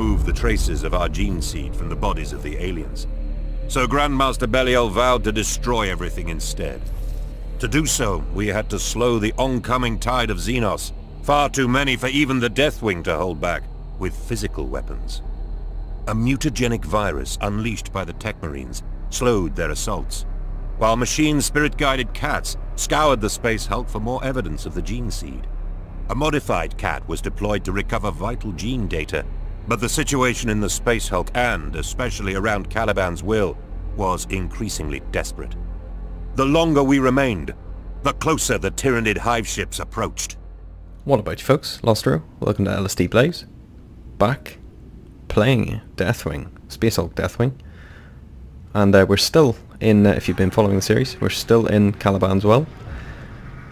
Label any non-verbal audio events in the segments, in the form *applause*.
remove the traces of our gene seed from the bodies of the aliens. So Grandmaster Belial vowed to destroy everything instead. To do so, we had to slow the oncoming tide of Xenos, far too many for even the Deathwing to hold back, with physical weapons. A mutagenic virus unleashed by the Techmarines slowed their assaults, while machine spirit-guided cats scoured the Space Hulk for more evidence of the gene seed. A modified cat was deployed to recover vital gene data, but the situation in the Space Hulk and, especially around Caliban's will, was increasingly desperate. The longer we remained, the closer the Tyranid hive ships approached. What about you folks? Lostarot, welcome to LSD Plays. Back, playing Deathwing, Space Hulk Deathwing. And uh, we're still in, uh, if you've been following the series, we're still in Caliban's Well.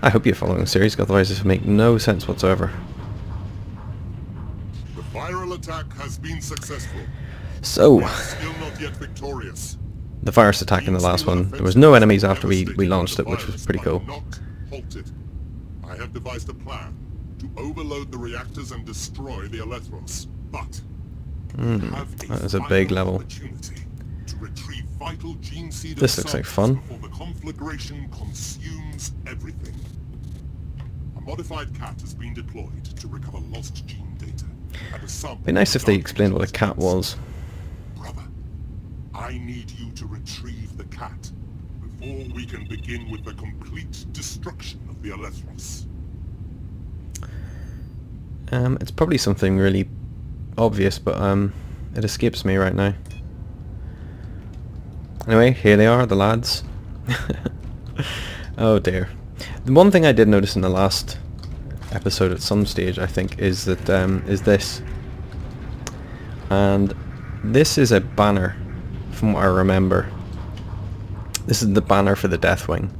I hope you're following the series, otherwise this will make no sense whatsoever. Attack has been successful. So, Still not yet victorious. the virus attack in the last one, there was no enemies after we, we launched it, which was pretty cool. I have devised a plan to overload the reactors and destroy the Elethros. But Hmm, that is a big level. to retrieve vital gene seed This looks like fun. The conflagration consumes everything. A modified cat has been deployed to recover lost gene data. Sample Be nice if they explained what a cat was. Brother, I need you to retrieve the cat before we can begin with the complete destruction of the Elethros. Um, it's probably something really obvious, but um, it escapes me right now. Anyway, here they are, the lads. *laughs* oh dear. The one thing I did notice in the last episode at some stage, I think, is that um, is this, and this is a banner, from what I remember. This is the banner for the Deathwing.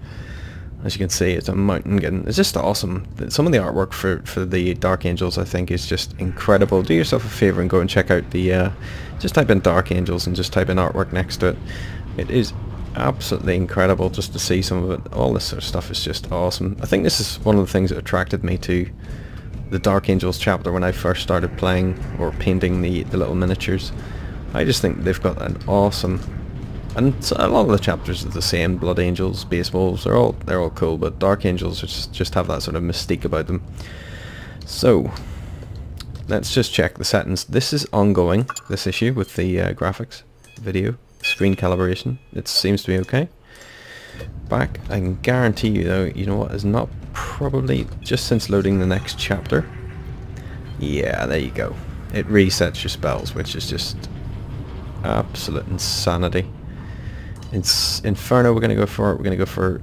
As you can see, it's a mountain getting... It's just awesome. Some of the artwork for, for the Dark Angels, I think, is just incredible. Do yourself a favour and go and check out the... Uh, just type in Dark Angels and just type in artwork next to it. It is absolutely incredible just to see some of it. All this sort of stuff is just awesome. I think this is one of the things that attracted me to the Dark Angels chapter when I first started playing or painting the, the little miniatures. I just think they've got an awesome and a lot of the chapters are the same. Blood Angels, Space Wolves, they're all they're all cool, but Dark Angels just just have that sort of mystique about them. So let's just check the settings. This is ongoing. This issue with the uh, graphics, video, screen calibration. It seems to be okay. Back, I can guarantee you though. You know what is not probably just since loading the next chapter. Yeah, there you go. It resets your spells, which is just absolute insanity. It's Inferno we're going to go for. We're going to go for...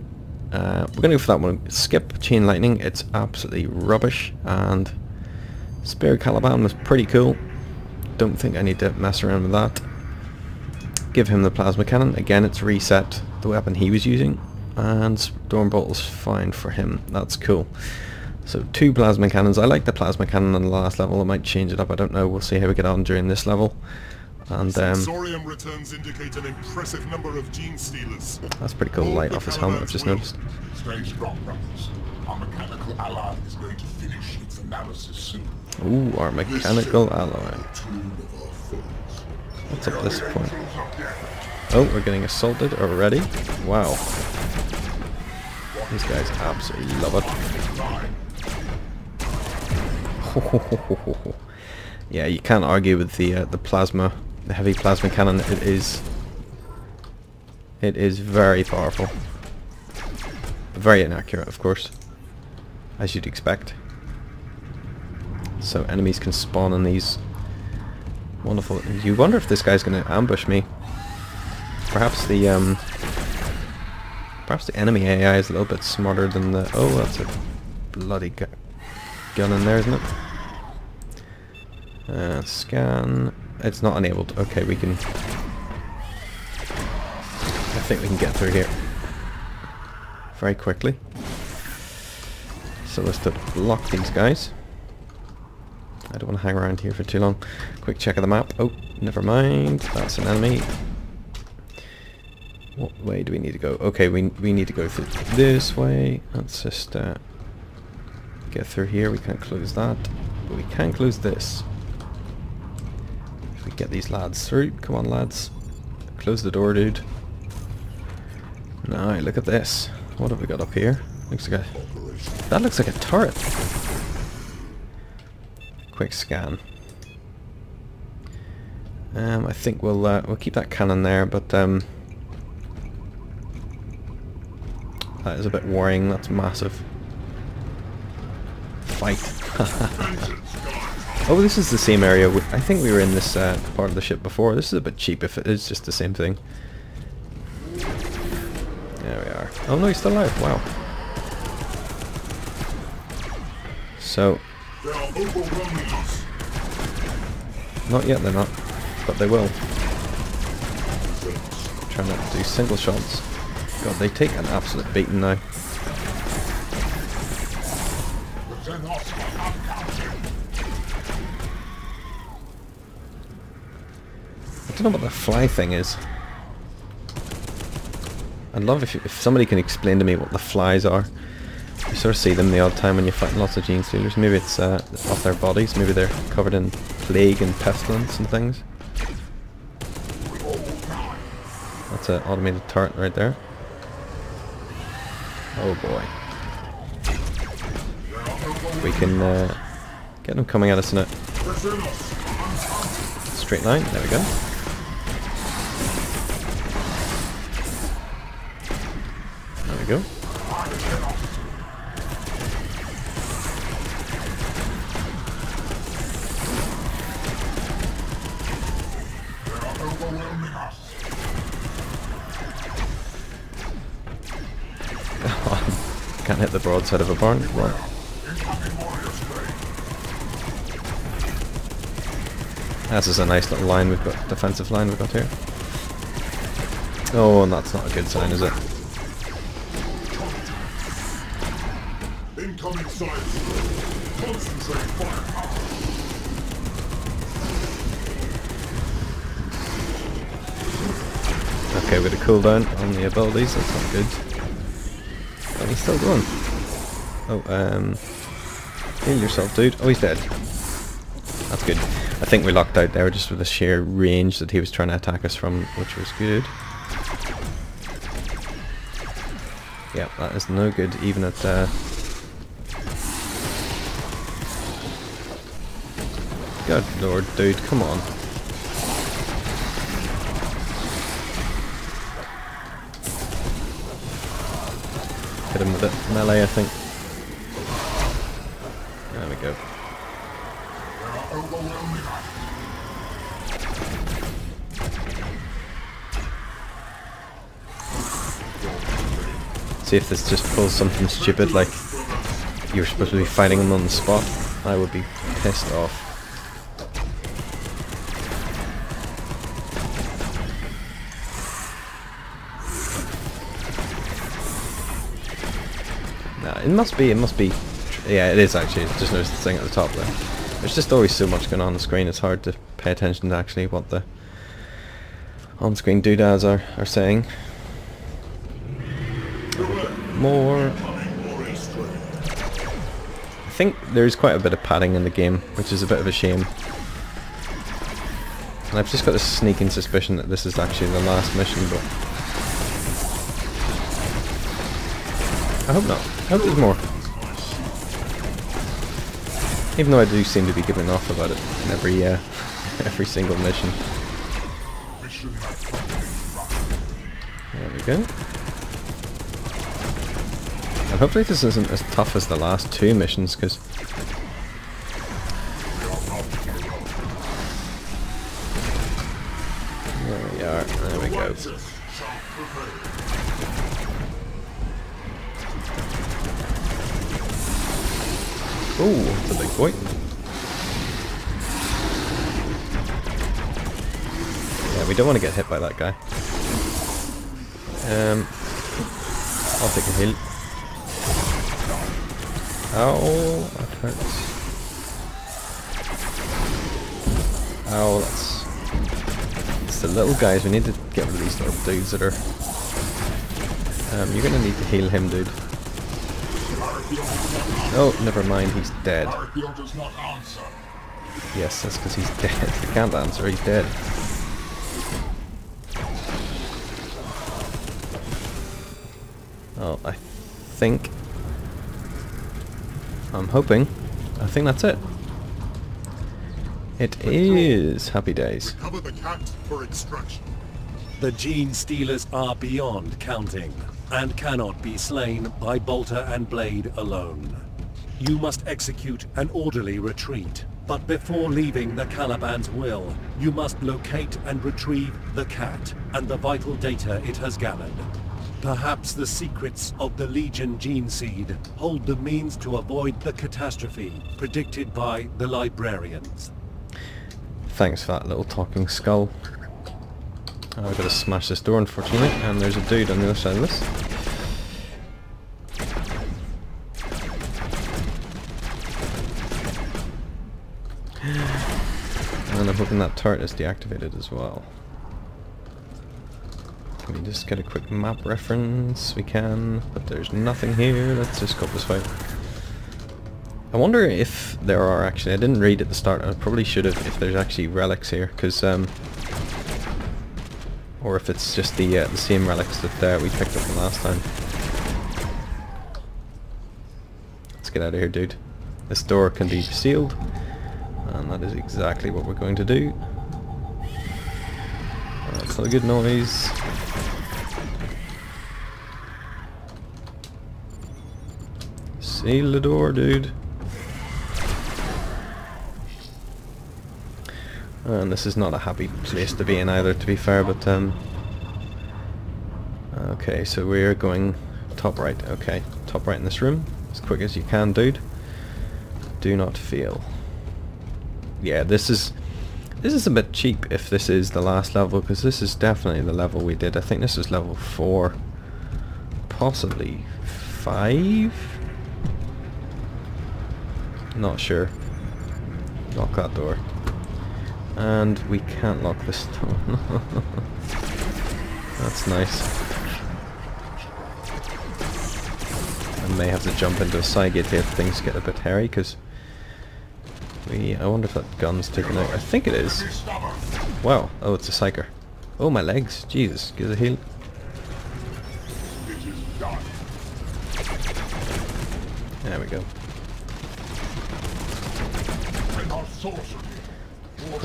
Uh, we're going to go for that one. Skip Chain Lightning. It's absolutely rubbish. And Spirit Caliban was pretty cool. Don't think I need to mess around with that. Give him the Plasma Cannon. Again, it's reset the weapon he was using. And Stormbolt is fine for him. That's cool. So two Plasma Cannons. I like the Plasma Cannon on the last level. I might change it up. I don't know. We'll see how we get on during this level. And um, Sensorium returns indicate an impressive number of gene stealers. that's pretty cool light off his helmet, I've just noticed. Strong, brothers. Our mechanical ally is going to finish its analysis soon. Ooh, our mechanical alloy. Tomb of our foes. What's this point? Oh, we're getting assaulted already? Wow. These guys absolutely love it. *laughs* yeah, you can't argue with the uh, the plasma, the heavy plasma cannon. It is, it is very powerful. Very inaccurate, of course, as you'd expect. So enemies can spawn in these wonderful. You wonder if this guy's going to ambush me. Perhaps the um, perhaps the enemy AI is a little bit smarter than the. Oh, that's a bloody gu gun in there, isn't it? Uh, scan. It's not enabled. Okay, we can... I think we can get through here. Very quickly. So let's block these guys. I don't want to hang around here for too long. Quick check of the map. Oh, never mind. That's an enemy. What way do we need to go? Okay, we, we need to go through this way. Let's just uh, get through here. We can't close that. But we can close this. If we get these lads through. Come on, lads. Close the door, dude. Now, look at this. What have we got up here? Looks like a... That looks like a turret. Quick scan. Um, I think we'll uh, we'll keep that cannon there, but um, that is a bit worrying. That's massive. Fight. *laughs* oh, this is the same area. We, I think we were in this uh, part of the ship before. This is a bit cheap if it is just the same thing. There we are. Oh no, he's still alive. Wow. So. Not yet, they're not. But they will. Try not to do single shots. God, they take an absolute beating now. I don't know what the fly thing is. I'd love if, if somebody can explain to me what the flies are. You sort of see them the odd time when you're fighting lots of Genestealers. Maybe it's uh, off their bodies. Maybe they're covered in plague and pestilence and things. That's an automated turret right there. Oh boy. We can uh, get them coming at us in a straight line. There we go. There we go. Can't hit the broadside of a barn. Right. This is a nice little line we've got, defensive line we've got here. Oh, and that's not a good sign, is it? Incoming science. Concentrate firepower. Okay, with a cooldown on the abilities, that's not good. He's still going. Oh, um... Heal yourself, dude. Oh, he's dead. That's good. I think we locked out there just with the sheer range that he was trying to attack us from, which was good. Yeah, that is no good, even at... Uh... God lord, dude, come on. Him with it. Melee, I think. There we go. See if this just pulls something stupid like you're supposed to be fighting them on the spot. I would be pissed off. It must be, it must be, yeah it is actually, just noticed the thing at the top there. There's just always so much going on on the screen, it's hard to pay attention to actually what the on-screen doodads are, are saying. More. I think there's quite a bit of padding in the game, which is a bit of a shame. And I've just got a sneaking suspicion that this is actually the last mission, but... I hope not. I there's more. Even though I do seem to be giving off about it in every, uh, *laughs* every single mission. There we go. And hopefully this isn't as tough as the last two missions, because... There we are, there we go. Ooh, that's a big boy. Yeah, we don't want to get hit by that guy. Um, I'll take a heal. Ow, that hurts. Ow, that's... It's the little guys, we need to get rid of these little dudes that are... Um, you're gonna need to heal him, dude. Oh, never mind, he's dead. Yes, that's because he's *laughs* dead. He can't answer, he's dead. Oh, I think... I'm hoping. I think that's it. It is Happy Days. Recover the cat for extraction. The gene stealers are beyond counting, and cannot be slain by Bolter and Blade alone. You must execute an orderly retreat, but before leaving the Caliban's will, you must locate and retrieve the cat and the vital data it has gathered. Perhaps the secrets of the Legion gene seed hold the means to avoid the catastrophe predicted by the librarians. Thanks for that little talking skull. I've got to smash this door unfortunately, and there's a dude on the other side of this. And I'm hoping that turret is deactivated as well. Can we just get a quick map reference? We can, but there's nothing here. Let's just go this way. I wonder if there are actually, I didn't read at the start, I probably should have, if there's actually relics here, because, um, or if it's just the, uh, the same relics that uh, we picked up from last time. Let's get out of here, dude. This door can be sealed, and that is exactly what we're going to do. That's not a good noise. Seal the door, dude. And this is not a happy place to be in either, to be fair, but, um... Okay, so we're going top right, okay. Top right in this room, as quick as you can, dude. Do not feel. Yeah, this is... This is a bit cheap if this is the last level, because this is definitely the level we did. I think this is level 4. Possibly 5? Not sure. Lock that door. And we can't lock this door. *laughs* That's nice. I may have to jump into a side gate here if things get a bit hairy, because we... I wonder if that gun's taken out. I think it is. Wow. Oh, it's a psyker. Oh, my legs. Jesus. Give it a heal.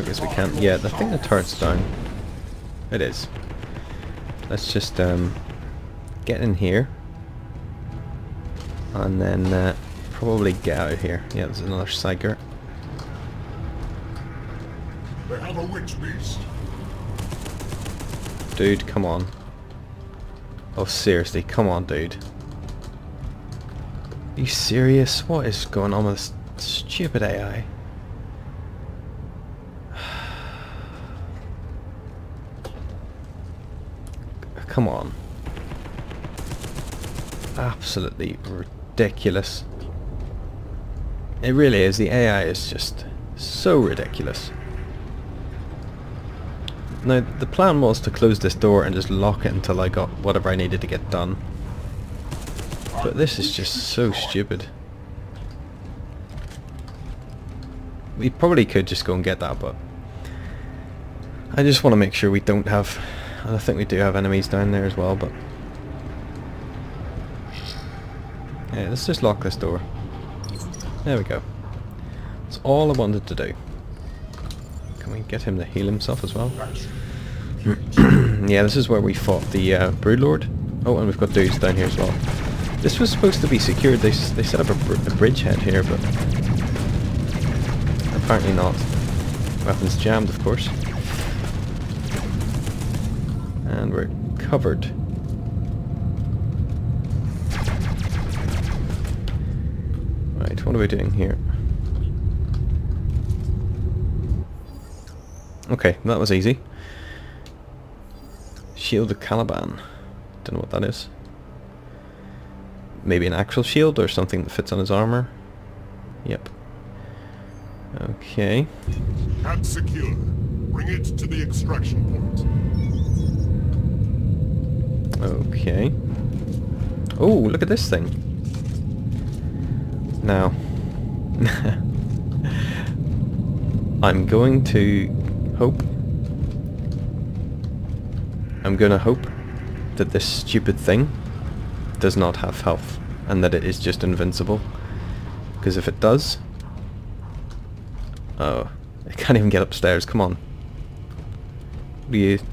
Quick as we can. Yeah, I think the turret's down. It is. Let's just um, get in here. And then uh, probably get out of here. Yeah, there's another psyker. They have a witch beast. Dude, come on. Oh, seriously, come on, dude. Are you serious? What is going on with this stupid AI? Come on. Absolutely ridiculous. It really is. The AI is just so ridiculous. Now, the plan was to close this door and just lock it until I got whatever I needed to get done. But this is just so stupid. We probably could just go and get that, but... I just want to make sure we don't have... I think we do have enemies down there as well, but... Yeah, let's just lock this door. There we go. That's all I wanted to do. Can we get him to heal himself as well? *clears throat* yeah, this is where we fought the uh, Broodlord. Oh, and we've got dudes down here as well. This was supposed to be secured. They, they set up a, br a bridgehead here, but apparently not. Weapons jammed, of course. Covered. Right, what are we doing here? Okay, that was easy. Shield of Caliban. Don't know what that is. Maybe an actual shield or something that fits on his armor. Yep. Okay. Cat secure. Bring it to the extraction point. Okay. Oh, look at this thing. Now. *laughs* I'm going to hope. I'm going to hope that this stupid thing does not have health and that it is just invincible. Because if it does... Oh, I can't even get upstairs, come on. Do you... Do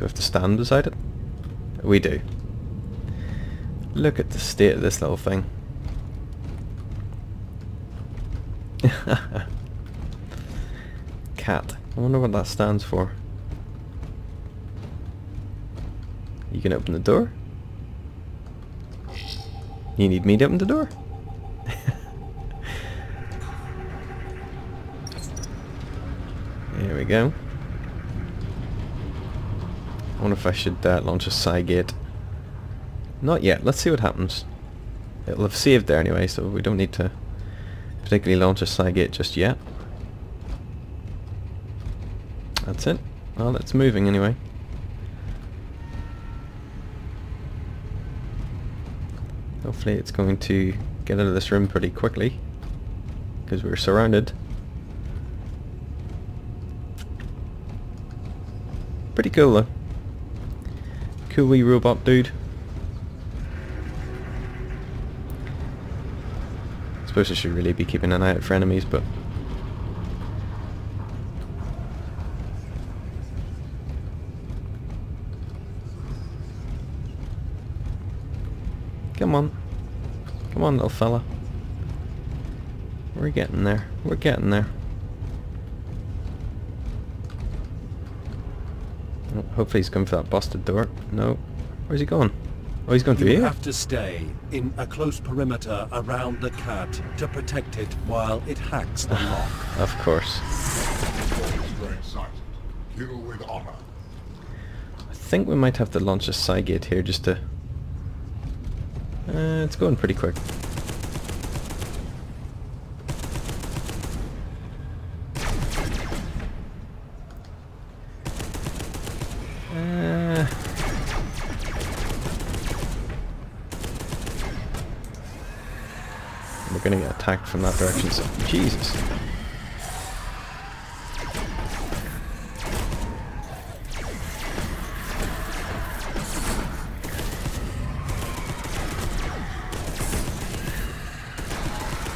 I have to stand beside it? We do. Look at the state of this little thing. *laughs* Cat. I wonder what that stands for. You can open the door? You need me to open the door? *laughs* There we go. I wonder if I should uh, launch a Cygate. Not yet. Let's see what happens. It'll have saved there anyway, so we don't need to particularly launch a Cygate just yet. That's it. Well, it's moving anyway. Hopefully it's going to get out of this room pretty quickly. Because we're surrounded. Pretty cool though. Cool wee robot dude. I suppose I should really be keeping an eye out for enemies, but... Come on. Come on, little fella. We're getting there. We're getting there. Oh, hopefully he's going for that busted door. No. Where's he going? Oh, he's going through here. You here? have to stay in a close perimeter around the cat to protect it while it hacks the lock. *sighs* Of course. Strength sighted. Kill with honor. I think we might have to launch a Cygate here just to... Uh, it's going pretty quick. Uh, we're gonna get attacked from that direction, so... Jesus.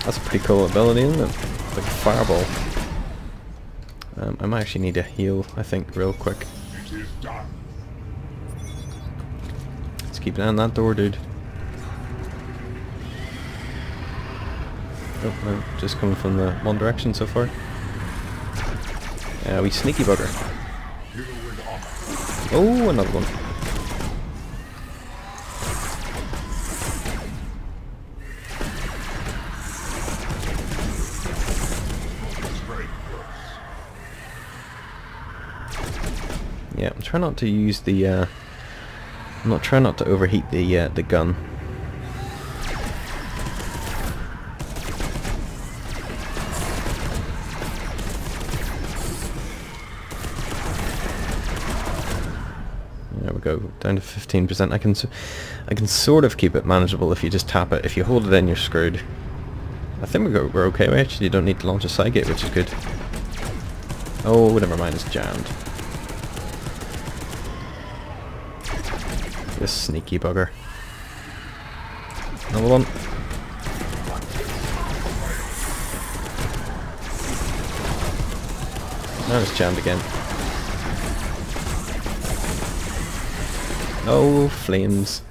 That's a pretty cool ability, isn't it? Like fireball. Um, I might actually need a heal, I think, real quick. Let's keep an eye on that door, dude. Oh, no, just coming from the one direction so far. Uh, we sneaky bugger. Oh, another one. Yeah, I'm trying not to use the. Uh, I'm not trying not to overheat the uh, the gun. Down to 15%. I can, I can sort of keep it manageable if you just tap it. If you hold it in, you're screwed. I think we go, we're okay. We actually don't need to launch a side gate, which is good. Oh, never mind, it's jammed. This sneaky bugger. Another one. Now it's jammed again. Oh, flames.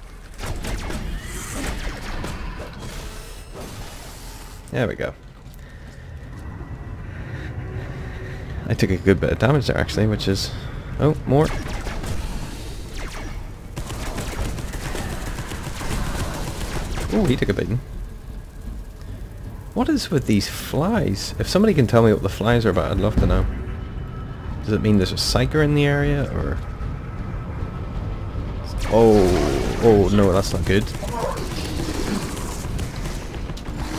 There we go. I took a good bit of damage there actually, which is... Oh, more. Oh, he took a beating. What is with these flies? If somebody can tell me what the flies are about, I'd love to know. Does it mean there's a psyker in the area, or... Oh, oh no, that's not good.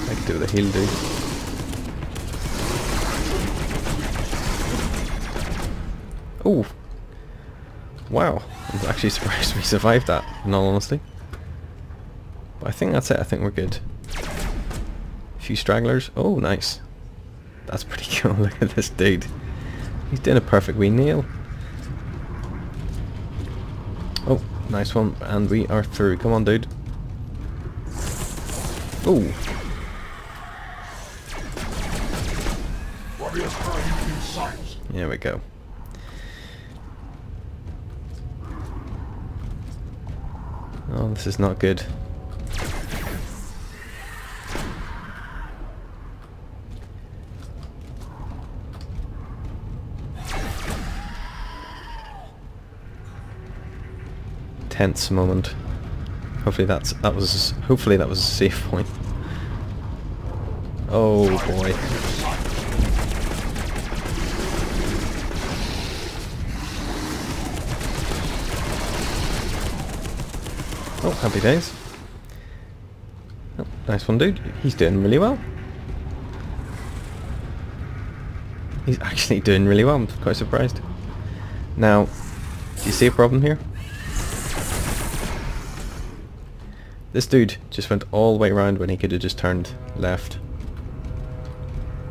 I could do with a heal, dude. Oh! Wow, I'm actually *laughs* surprised we survived that, in all honesty. But I think that's it, I think we're good. A few stragglers. Oh, nice. That's pretty *laughs* cool. Look at this dude. He's doing a perfect wee nail. Oh, nice one. And we are through. Come on, dude. Oh, sight. there we go. Oh, this is not good. Tense moment. Hopefully that's that was hopefully that was a safe point. Oh boy. Oh, happy days. Oh, nice one, dude. He's doing really well. He's actually doing really well. I'm quite surprised. Now, do you see a problem here? This dude just went all the way around when he could have just turned left.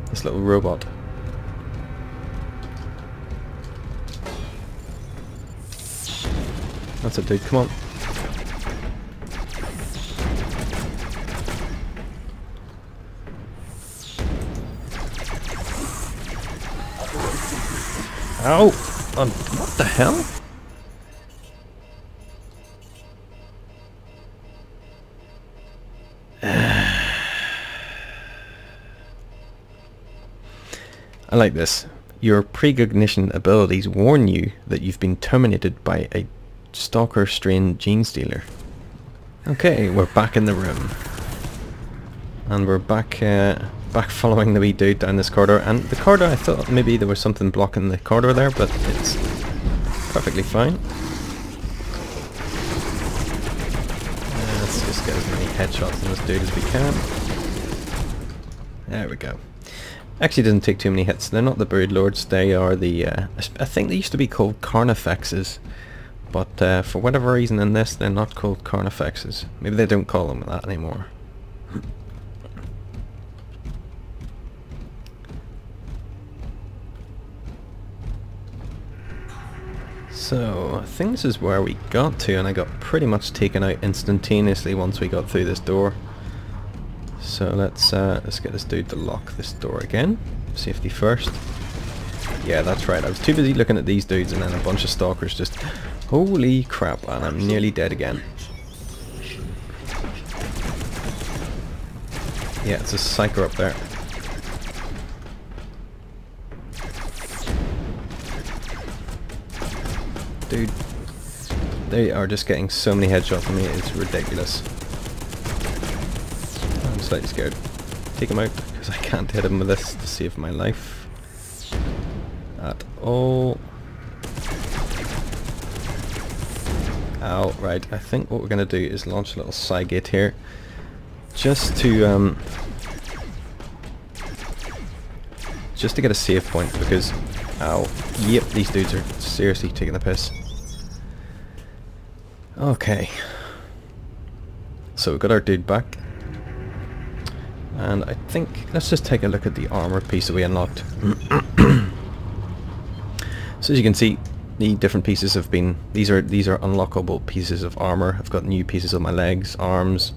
This little robot. That's a dude, come on. Ow! Um, what the hell? I like this. Your precognition abilities warn you that you've been terminated by a stalker strain gene stealer. Okay, we're back in the room. And we're back uh, back following the wee dude down this corridor. And the corridor, I thought maybe there was something blocking the corridor there, but it's perfectly fine. Uh, let's just get as many headshots on this dude as we can. There we go. Actually doesn't take too many hits. They're not the Brood Lords, they are the... Uh, I think they used to be called Carnifexes. But uh, for whatever reason in this, they're not called Carnifexes. Maybe they don't call them that anymore. So, I think this is where we got to, and I got pretty much taken out instantaneously once we got through this door. So let's uh, let's get this dude to lock this door again. Safety first. Yeah, that's right. I was too busy looking at these dudes, and then a bunch of stalkers just... Holy crap, and I'm nearly dead again. Yeah, it's a psyker up there. Dude, they are just getting so many headshots on me, it's ridiculous. Slightly scared. Take him out, because I can't hit him with this to save my life. At all. Ow, right, I think what we're going to do is launch a little side gate here. Just to, um... Just to get a save point, because... Ow. Yep, these dudes are seriously taking the piss. Okay. So we've got our dude back. And I think, let's just take a look at the armor piece that we unlocked. *clears throat* so as you can see, the different pieces have been, these are these are unlockable pieces of armor. I've got new pieces on my legs, arms.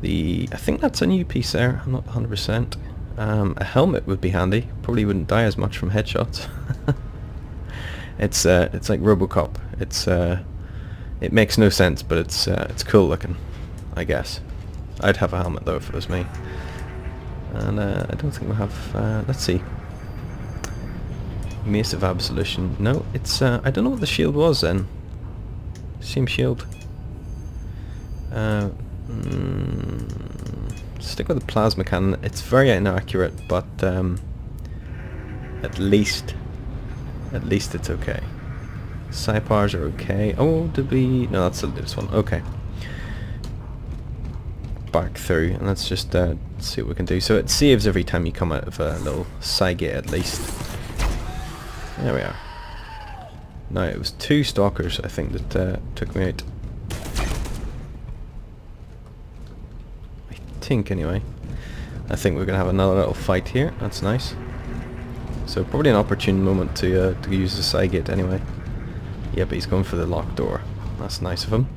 The, I think that's a new piece there, I'm not 100%. Um, a helmet would be handy. Probably wouldn't die as much from headshots. *laughs* it's uh, it's like RoboCop. It's uh, it makes no sense, but it's uh, it's cool looking, I guess. I'd have a helmet though if it was me. And uh, I don't think we have. Uh, let's see. Mace of Absolution. No, it's. Uh, I don't know what the shield was then. Same shield. Mm, stick with the plasma cannon. It's very inaccurate, but um, at least, at least it's okay. Sipars are okay. Oh, did we? No, that's the this one. Okay. Back through, and let's just uh, see what we can do. So it saves every time you come out of a little side gate, at least. There we are. No, it was two stalkers, I think, that uh, took me out. I think, anyway. I think we're going to have another little fight here. That's nice. So probably an opportune moment to, uh, to use the side gate anyway. Yeah, but he's going for the locked door. That's nice of him.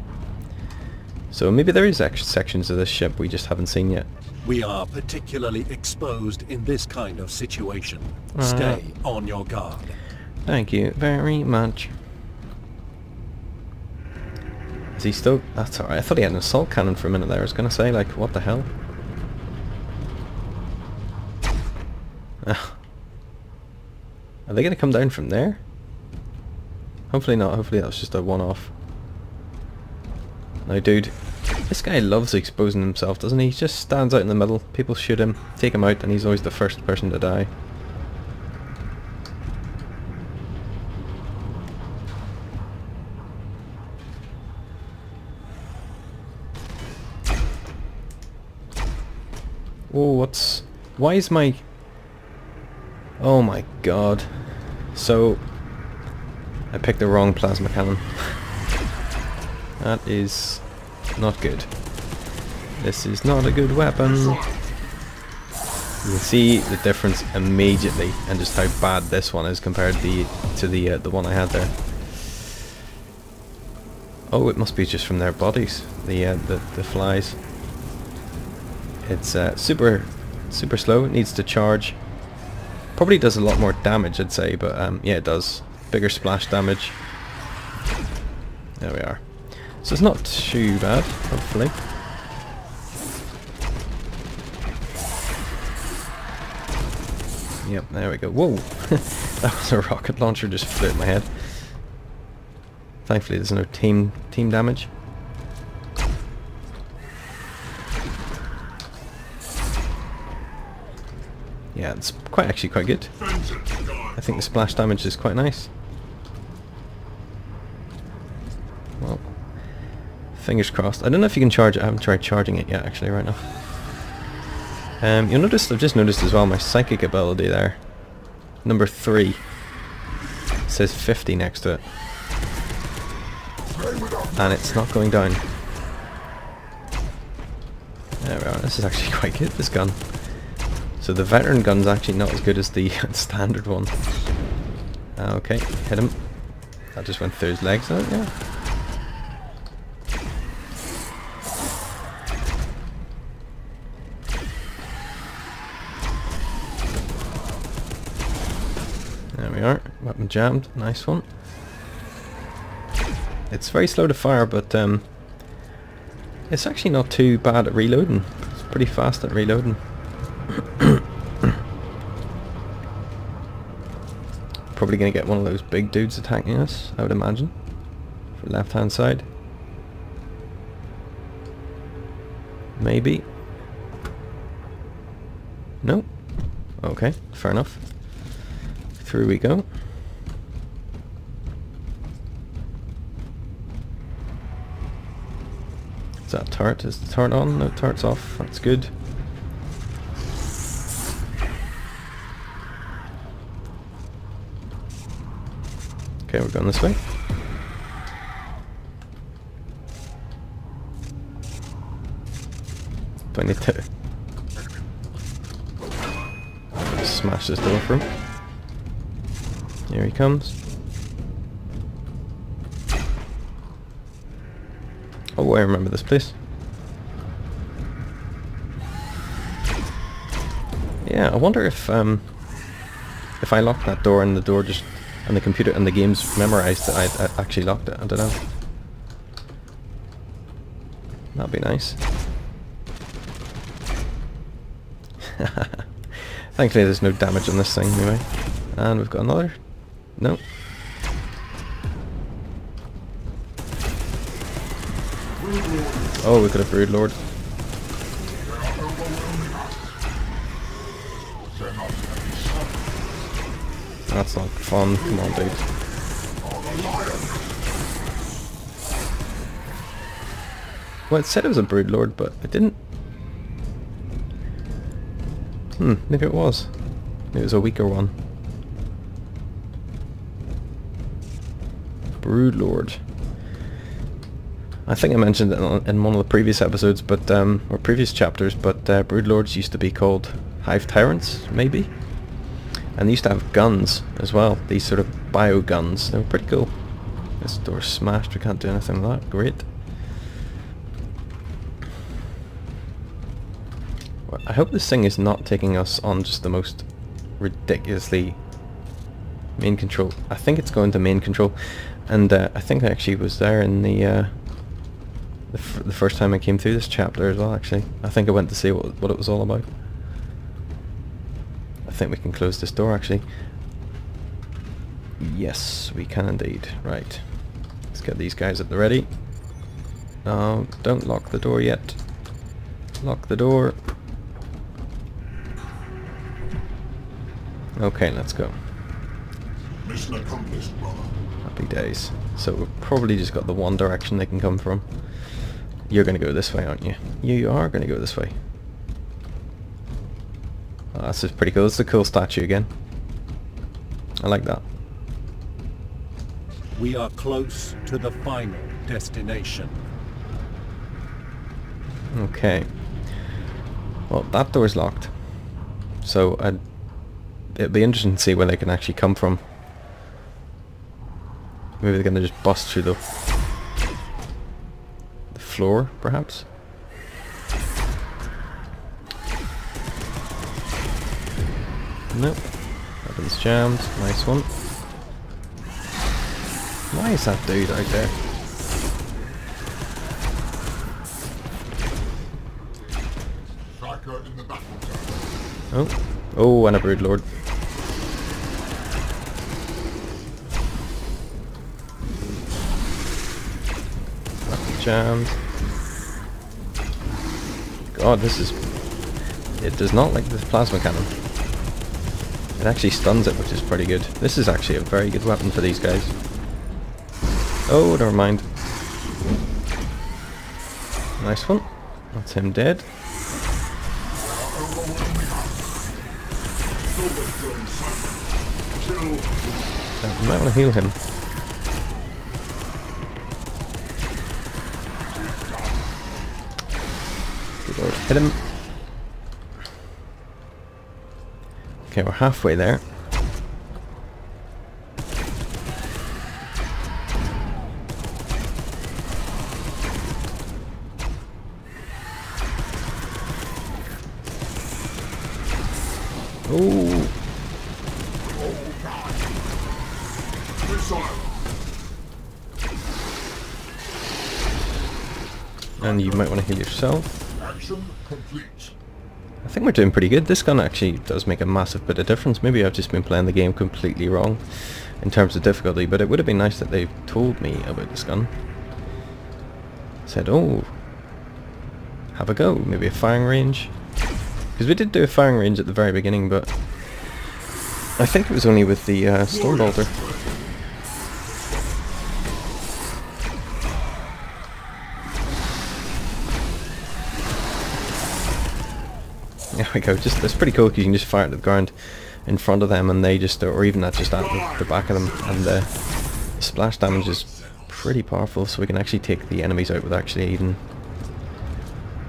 So maybe there is sections of this ship we just haven't seen yet. We are particularly exposed in this kind of situation. Stay on your guard. Thank you very much. Is he still... That's alright. I thought he had an assault cannon for a minute there. I was going to say, like, what the hell? Ah. Are they going to come down from there? Hopefully not. Hopefully that was just a one-off. No, dude. This guy loves exposing himself, doesn't he? He just stands out in the middle. People shoot him, take him out, and he's always the first person to die. Oh, what's... Why is my... Oh my god. So... I picked the wrong plasma cannon. *laughs* that is not good. This is not a good weapon. You can see the difference immediately and just how bad this one is compared to the, to the, uh, the one I had there. Oh, it must be just from their bodies, the, uh, the, the flies. It's uh, super, super slow. It needs to charge. Probably does a lot more damage, I'd say, but um, yeah, it does. Bigger splash damage. There we are. So it's not too bad, hopefully. Yep, there we go. Whoa! *laughs* that was a rocket launcher just flew at my head. Thankfully there's no team team damage. Yeah, it's quite actually quite good. I think the splash damage is quite nice. Fingers crossed. I don't know if you can charge it. I haven't tried charging it yet, actually, right now. Um, you'll notice, I've just noticed as well, my psychic ability there. Number 3. says 50 next to it. And it's not going down. There we are. This is actually *laughs* quite good, this gun. So the veteran gun's actually not as good as the *laughs* standard one. Okay, hit him. That just went through his legs out, yeah. Jammed, nice one. It's very slow to fire, but um, it's actually not too bad at reloading. It's pretty fast at reloading. *coughs* Probably going to get one of those big dudes attacking us, I would imagine. For left hand side. Maybe. No. Okay, fair enough. Through we go. That turret? Is the turret on? No, turret's off. That's good. Okay, we're going this way. Do I need to smash this door for him? Here he comes. I remember this place. Yeah, I wonder if um, if I lock that door and the door just and the computer and the game's memorized that I, I actually locked it. I don't know. That'd be nice. *laughs* Thankfully there's no damage on this thing anyway. And we've got another. No. Oh, we got a Brood Lord. That's not fun. Come on, dude. Well, it said it was a Brood Lord, but it didn't. Hmm, maybe it was. Maybe it was a weaker one. Brood Lord. I think I mentioned it in one of the previous episodes, but um, or previous chapters, but uh, Broodlords used to be called Hive Tyrants, maybe? And they used to have guns as well, these sort of bio guns. They were pretty cool. This door's smashed, we can't do anything with that. Great. I hope this thing is not taking us on just the most ridiculously main control. I think it's going to main control, and uh, I think I actually was there in the uh, the, f the first time I came through this chapter as well. Actually, I think I went to see what what it was all about. I think we can close this door actually. Yes, we can indeed. Right, let's get these guys at the ready. No, don't lock the door yet. Lock the door. Okay, let's go. Mission accomplished, brother. Happy days. So we've probably just got the one direction they can come from. You're going to go this way, aren't you? You are going to go this way. Oh, that's just pretty cool. It's a cool statue again. I like that. We are close to the final destination. Okay. Well, that door's locked. So I'd, it'd be interesting to see where they can actually come from. Maybe they're going to just bust through the floor, perhaps? Nope. Weapons jammed. Nice one. Why is that dude out there? Striker in the battle zone. Oh. Oh, and a brood lord. Jammed. God, this is... It does not like this plasma cannon. It actually stuns it, which is pretty good. This is actually a very good weapon for these guys. Oh, never mind. Nice one. That's him dead. I might want to heal him. Good lord, hit him. Okay, we're halfway there. Oh, and you might want to heal yourself. Complete. I think we're doing pretty good. This gun actually does make a massive bit of difference. Maybe I've just been playing the game completely wrong in terms of difficulty, but it would have been nice that they told me about this gun. Said, oh, have a go. Maybe a firing range. Because we did do a firing range at the very beginning, but I think it was only with the uh, Stormbolter. There we go. Just that's pretty cool because you can just fire it at the ground in front of them, and they just, or even that just at the, the back of them, and the splash damage is pretty powerful. So we can actually take the enemies out with actually even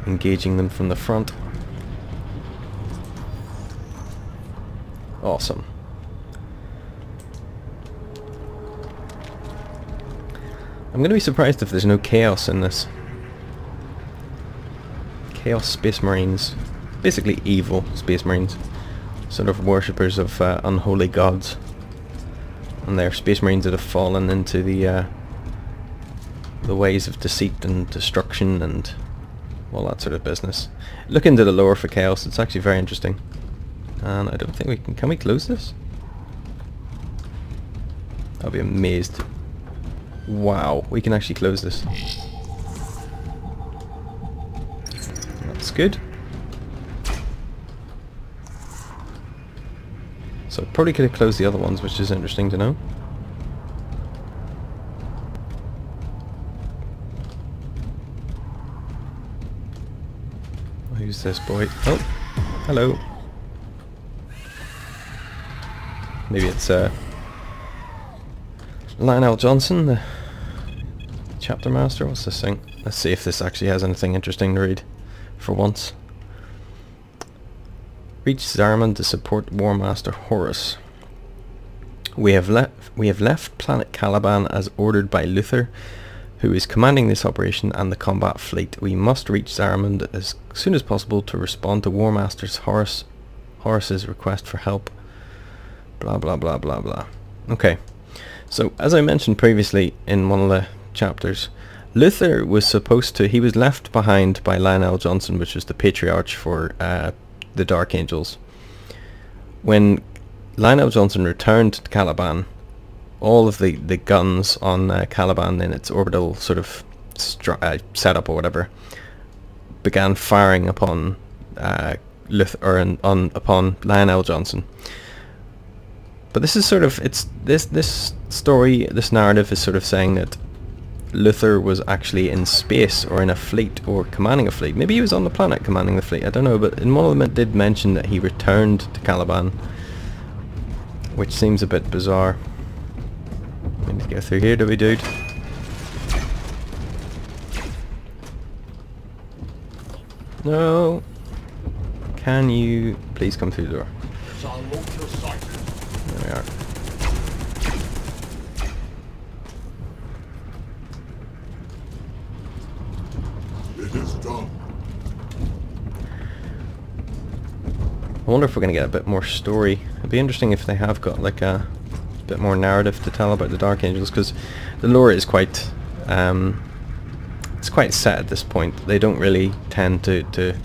engaging them from the front. Awesome. I'm going to be surprised if there's no chaos in this. Chaos Space Marines. Basically evil Space Marines. Sort of worshippers of uh, unholy gods. And they're Space Marines that have fallen into the uh, the ways of deceit and destruction and all that sort of business. Look into the lore for Chaos, it's actually very interesting. And I don't think we can... Can we close this? I'll be amazed. Wow, we can actually close this. That's good. So probably could have closed the other ones, which is interesting to know. Who's this boy? Oh, hello. Maybe it's uh, Lion El'Jonson, the chapter master. What's this thing? Let's see if this actually has anything interesting to read for once. Reach Zariman to support War Master Horus. We have left we have left planet Caliban as ordered by Luther, who is commanding this operation and the combat fleet. We must reach Zariman as soon as possible to respond to War Master's Horus Horus's request for help. Blah blah blah blah blah. Okay. So as I mentioned previously in one of the chapters, Luther was supposed to, he was left behind by Lion El'Jonson, which was the patriarch for uh, the Dark Angels. When Lion El'Jonson returned to Caliban, all of the, the guns on uh, Caliban in its orbital sort of uh, setup or whatever began firing upon uh, Luther, or on upon Lion El'Jonson. But this is sort of it's this this story, this narrative is sort of saying that Luther was actually in space or in a fleet or commanding a fleet. Maybe he was on the planet commanding the fleet, I don't know, but in one of them it did mention that he returned to Caliban, which seems a bit bizarre. We need to go through here, do we, dude? No. Can you please come through the door? There we are. It is done. I wonder if we're going to get a bit more story. It'd be interesting if they have got like a bit more narrative to tell about the Dark Angels because the lore is quite um, it's quite set at this point. They don't really tend to, to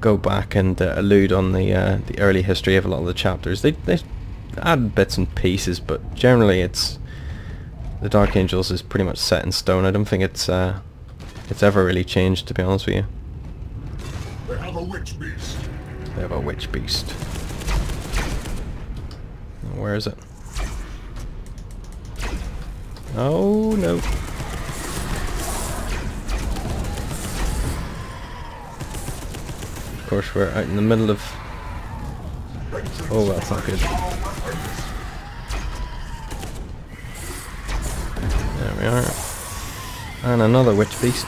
go back and uh, allude on the uh, the early history of a lot of the chapters. They they add bits and pieces, but generally it's the Dark Angels is pretty much set in stone. I don't think it's uh, it's ever really changed, to be honest with you. They have a witch beast. They have a witch beast. Where is it? Oh no. Of course we're out in the middle of... Oh that's not good. There we are. And another witch beast.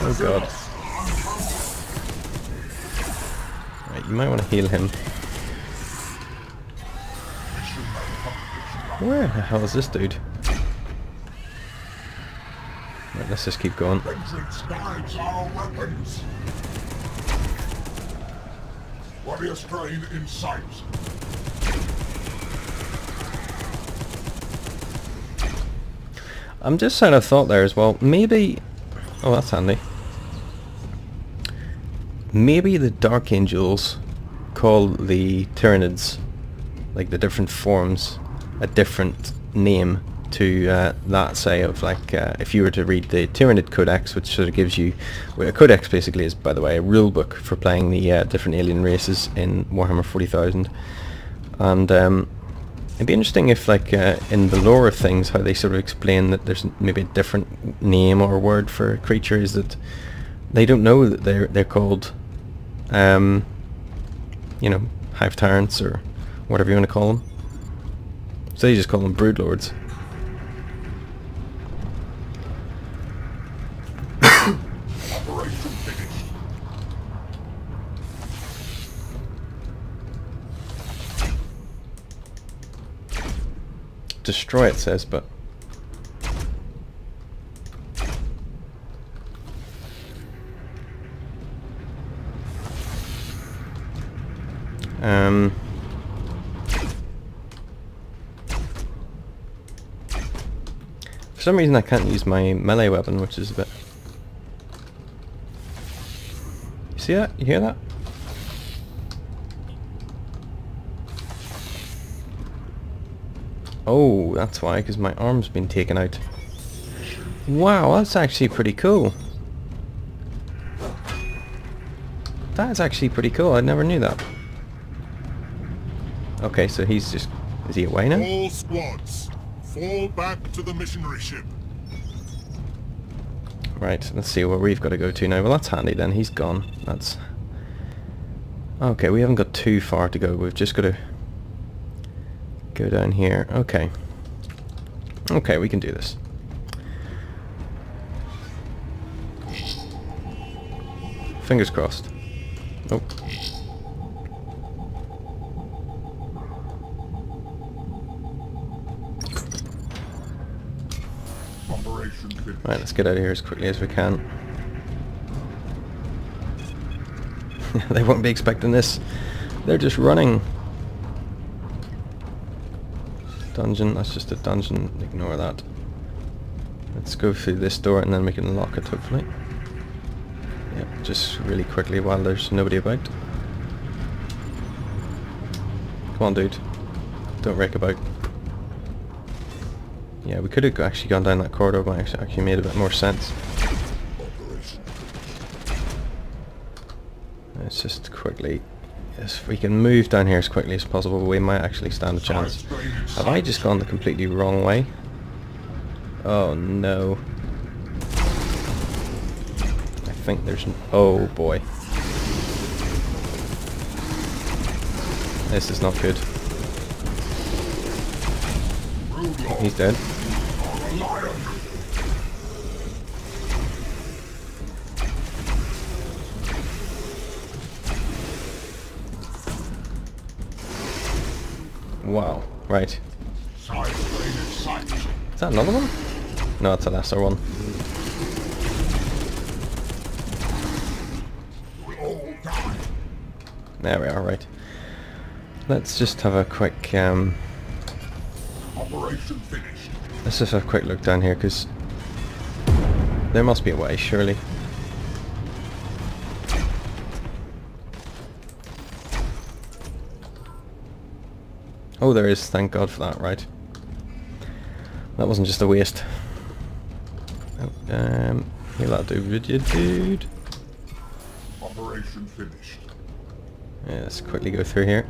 Oh god. You might want to heal him. Where the hell is this dude? Right, let's just keep going. Warrior strain in sight. I'm just saying a thought there as well. Maybe... Oh, that's handy. Maybe the Dark Angels call the Tyranids, like the different forms, a different name to uh, that, say, of like, uh, if you were to read the Tyranid Codex, which sort of gives you... Well, a Codex basically is, by the way, a rule book for playing the uh, different alien races in Warhammer 40,000. And um, It'd be interesting if, like, uh, in the lore of things, how they sort of explain that there's maybe a different name or word for creatures that they don't know that they're they're called, um, you know, hive tyrants or whatever you want to call them. So you just call them broodlords. *coughs* Destroy it says, but um. For some reason I can't use my melee weapon, which is a bit... You see that? You hear that? Oh, that's why, because my arm's been taken out. Wow, that's actually pretty cool. That's actually pretty cool, I never knew that. Okay, so he's just... Is he away now? All squads, fall back to the missionary ship. Right, let's see where we've got to go to now. Well, that's handy then. He's gone. That's... Okay, we haven't got too far to go. We've just got to go down here. Okay. Okay, we can do this. Fingers crossed. Oh. Right, let's get out of here as quickly as we can. *laughs* they won't be expecting this. They're just running. Dungeon, that's just a dungeon. Ignore that. Let's go through this door and then we can lock it hopefully. Yep, just really quickly while there's nobody about. Come on dude. Don't wreck about. Yeah, we could have actually gone down that corridor, but actually, actually made a bit more sense. Let's just quickly, if we can move down here as quickly as possible, we might actually stand a chance. Have I just gone the completely wrong way? Oh no. I think there's an, oh boy. This is not good. He's dead. Right. Side lane in sight. Is that another one? No, it's a lesser one. We all die. There we are, right. Let's just have a quick, um, Operation finished. let's just have a quick look down here, because there must be a way, surely. Oh, there is, thank God for that, right. That wasn't just a waste. Oh, um, heal that dude, you, dude? Operation finished. Yeah, let's quickly go through here.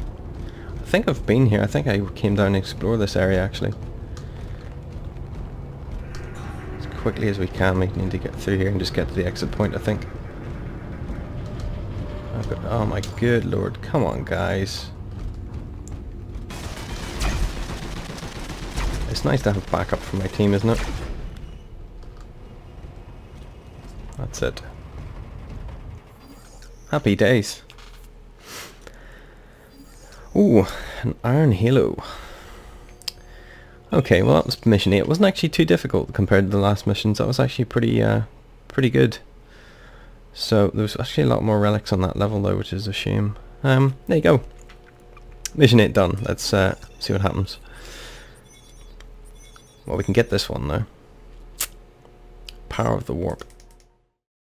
I think I've been here. I think I came down to explore this area actually. As quickly as we can, we need to get through here and just get to the exit point, I think. I've got, oh my good lord, come on guys. It's nice to have backup for my team, isn't it? That's it. Happy days. Ooh, an iron halo. Okay, well that was mission 8. It wasn't actually too difficult compared to the last missions. That was actually pretty, uh, pretty good. So there was actually a lot more relics on that level though, which is a shame. Um, there you go. Mission 8 done. Let's uh, see what happens. Well, we can get this one though. Power of the Warp.